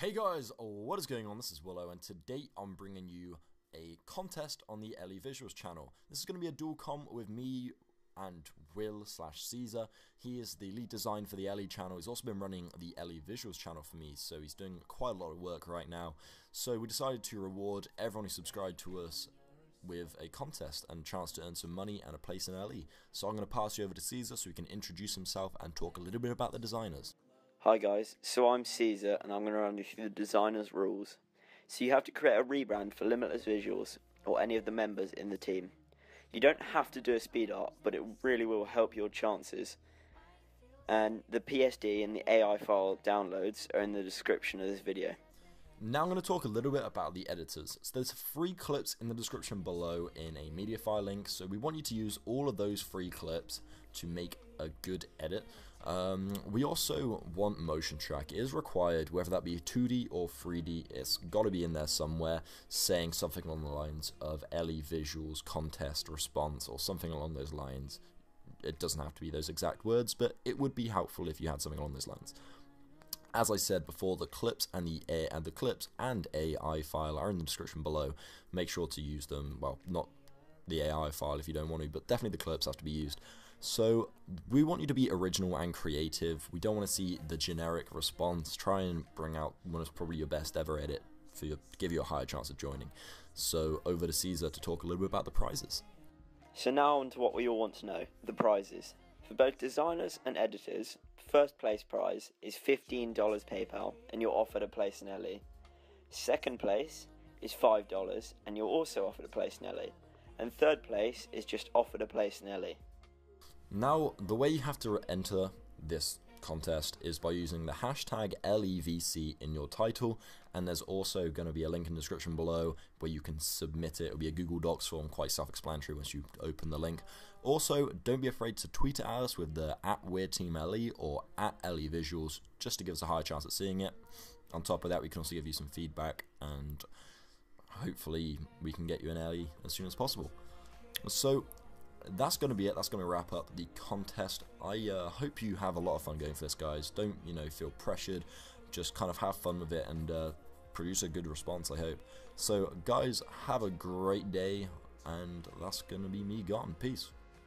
Hey guys, what is going on? This is Willo, and today I'm bringing you a contest on the LE Visuals channel. This is going to be a dual comp with me and Will slash Caesar. He is the lead design for the LE channel. He's also been running the LE Visuals channel for me, so he's doing quite a lot of work right now. So we decided to reward everyone who subscribed to us with a contest and a chance to earn some money and a place in LE. So I'm going to pass you over to Caesar so he can introduce himself and talk a little bit about the designers. Hi guys, so I'm Caesar and I'm going to run you through the designer's rules. So you have to create a rebrand for Limitless Visuals or any of the members in the team. You don't have to do a speed art, but it really will help your chances. And the PSD and the AI file downloads are in the description of this video. Now I'm going to talk a little bit about the editors. So there's free clips in the description below in a MediaFire link, so we want you to use all of those free clips to make a good edit. Um, we also want motion track. It is required, whether that be 2D or 3D, it's got to be in there somewhere, saying something along the lines of LE visuals, contest, response, or something along those lines. It doesn't have to be those exact words, but it would be helpful if you had something along those lines. As I said before, the clips and the A and the clips and AI file are in the description below. Make sure to use them. Well, not the AI file if you don't want to, but definitely the clips have to be used. So we want you to be original and creative. We don't want to see the generic response. Try and bring out one of probably your best ever edit for your, give you a higher chance of joining. So over to Caesar to talk a little bit about the prizes. So now on to what we all want to know, the prizes. For both designers and editors, first place prize is $15 PayPal and you're offered a place in LE. Second place is $5 and you're also offered a place in LE. And third place is just offered a place in LE. Now, the way you have to enter this contest is by using the hashtag LEVC in your title and there's also going to be a link in the description below where you can submit it. It'll be a Google Docs form, quite self-explanatory once you open the link. Also, don't be afraid to tweet at us with the at WereTeamLE or at LE Visuals just to give us a higher chance at seeing it. On top of that, we can also give you some feedback and hopefully we can get you an LE as soon as possible. So that's going to be it. That's going to wrap up the contest. I uh, hope you have a lot of fun going for this, guys. Don't, you know, feel pressured. Just kind of have fun with it and uh, produce a good response, I hope. So, guys, have a great day, and that's going to be me gone. Peace.